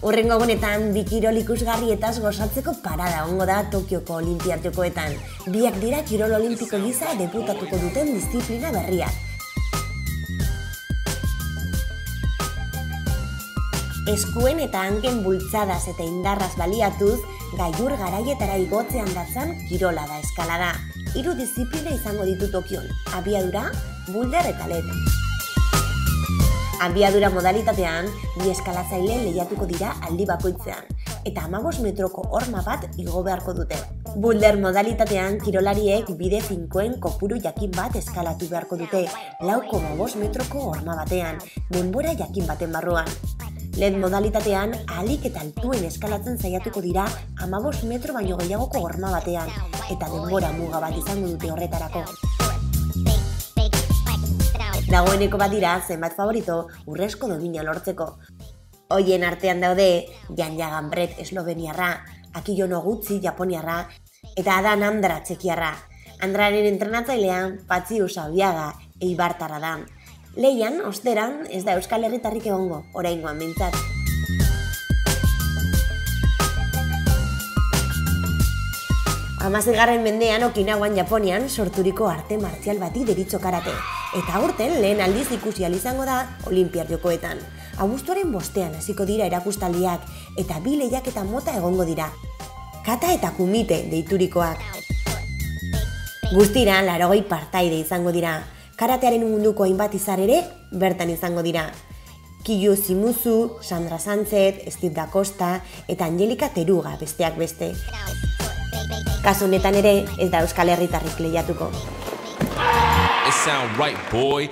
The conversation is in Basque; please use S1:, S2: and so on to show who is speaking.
S1: Horrengo honetan, bikirol ikusgarrietaz gozatzeko parada ongo da Tokioko Olimpiar Jokoetan. Biak dira kirol olimpiko giza deputatuko duten disiplina berriak. Eskuen eta hanken bultzadaz eta indarraz baliatuz, gaiur garaietara igotzean datzan kirola da eskalada. Hiru disiplina izango ditu Tokion, abiadura, bulder eta led. Abiadura modalitatean, bi eskalatzaile lehiatuko dira aldi bakoitzean, eta amabos metroko horma bat igo beharko dute. Bulder modalitatean, kirolariek bide finkoen kopuru jakin bat eskalatu beharko dute, lauko amabos metroko horma batean, denbora jakin baten barruan. Lehen modalitatean, alik eta altuen eskalatzen saiatuko dira amabos metro baino gehiagoko horma batean, eta denbora muga bat izango dute horretarako. Dagoeneko bat dira zenbat favorito urrezko domina lortzeko. Hoien artean daude Jan Jagambret esloveniarra, Akio Nogutzi japoniarra, eta Adan Andra txekiarra. Andraren entrenatzailean Patzi Usabiaga eibartarra da. Leian, osteran, ez da Euskal Herritarrik egongo, oraingoan bintzat. Amazigarren mendean Okinawan Japonian sorturiko arte martzial bati deritzo karate. Eta aurten lehen aldiz ikusi izango da Olimpiar jokoetan. Abuztuaren bostean hasiko dira erakustaldiak eta bi lehiak eta mota egongo dira. Kata eta kumite deiturikoak. Guztira, larogei partaide izango dira karatearen munduko hainbat izar ere bertan izango dira. Kiyo Simuzu, Sandra Sanzet, Steve Da Costa eta Angelika Teruga besteak beste. Kasu honetan ere ez da Euskal Herritarrik lehiatuko.
S2: It sound right, boy.